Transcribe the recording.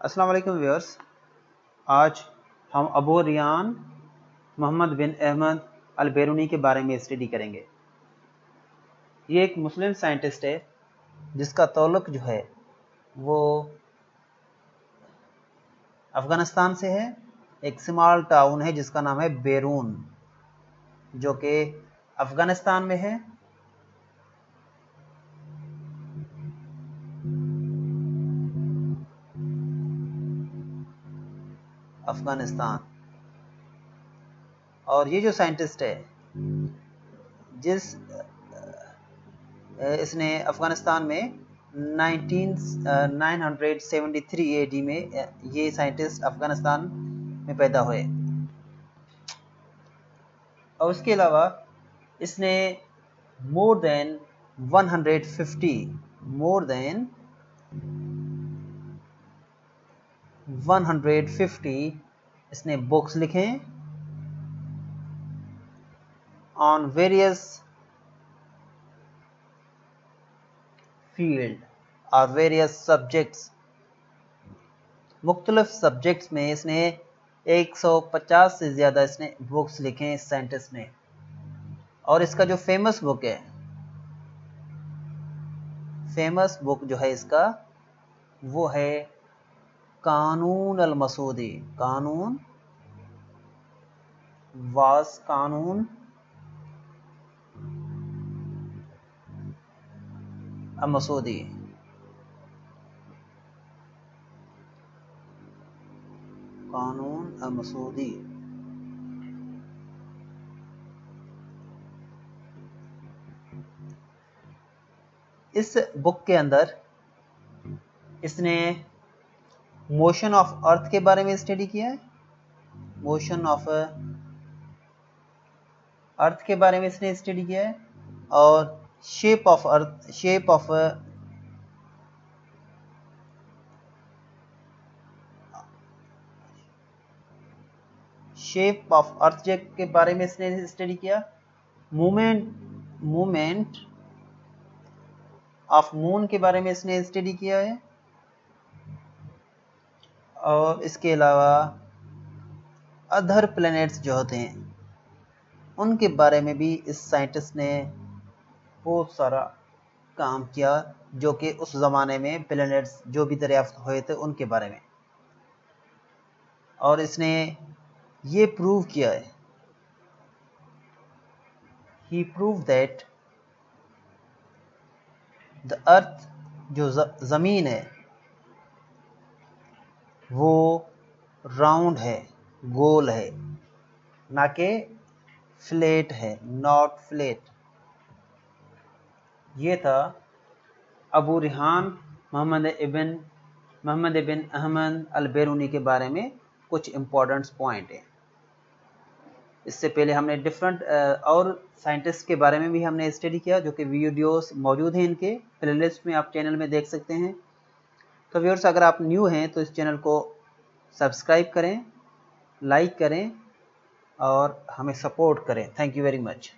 अस्सलाम वालेकुम व्यूअर्स आज हम अबू रियान मोहम्मद बिन अहमद अल बैरूनी के बारे में स्टडी करेंगे। ये एक मुस्लिम साइंटिस्ट है, जिसका तौलक जो है, वो अफ़गानिस्तान से है। एक स्मॉल टाउन है, जिसका नाम है बैरून जो कि अफ़गानिस्तान में है। अफ़गानिस्तान। और ये जो साइंटिस्ट है, जिस इसने अफ़गानिस्तान में 19 973 एडी में ये साइंटिस्ट अफ़गानिस्तान में पैदा हुए। और उसके अलावा इसने मोर देन 150 मोर देन 150 इसने बुक्स लिखे ऑन वेरियस फ़ील्ड और वेरियस सब्जेक्ट्स मुख्तलिफ़ सब्जेक्ट्स में इसने 150 से ज़्यादा इसने बुक्स लिखे साइंटिस्ट ने। और इसका जो फ़ेमस बुक है फ़ेमस बुक जो है इसका, वो है कानून अल मसूदी, कानून? वास कानून? मसूदी। कानून अल मसूदी। इस बुक के अंदर इसने मोशन ऑफ़ अर्थ के बारे में स्टडी किया है? मोशन ऑफ़ अर्थ के बारे में इसने स्टडी किया है? और shape of earth, shape of shape of earth के बारे में इसने स्टडी किया। मूवमेंट मूवमेंट ऑफ़ मून के बारे में इसने स्टडी किया है। और इसके अलावा अदर प्लैनेट्स जो होते हैं, उनके बारे में भी इस साइंटिस्ट ने बहुत सारा काम किया जो कि उस ज़माने में प्लैनेट्स जो भी दरियाफ्त हुए थे उनके बारे में। और इसने ये प्रूव किया है। He prove that the earth जो, ज़मीन है वो राउंड है, गोल है, ना कि फ्लेट है नॉट फ्लेट ये था अबू रिहान, मोहम्मद इबन मोहम्मद इबन अहमद अल बैरूनी के बारे में कुछ इम्पोर्टेंट पॉइंट है। इससे पहले हमने डिफरेंट और साइंटिस्ट के बारे में भी हमने स्टडी किया, जो कि वीडियोस मौजूद हैं इनके प्लेलिस्ट में आप चैनल में देख सकते हैं। तो व्यूअर्स अगर आप न्यू हैं तो इस चैनल को सब्सक्राइब करें लाइक करें और हमें सपोर्ट करें। Thank you very much